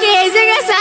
给这个小